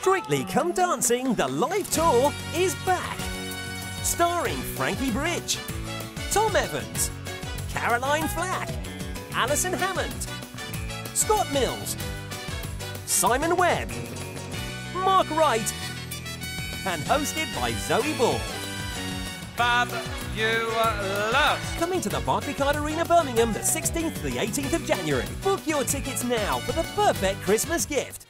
Strictly Come Dancing, the live tour, is back. Starring Frankie Bridge, Thom Evans, Caroline Flack, Alison Hammond, Scott Mills, Simon Webbe, Mark Wright, and hosted by Zoe Ball. Bab, you love Coming to the Barclaycard Arena, Birmingham, the 16th to the 18th of January. Book your tickets now for the perfect Christmas gift.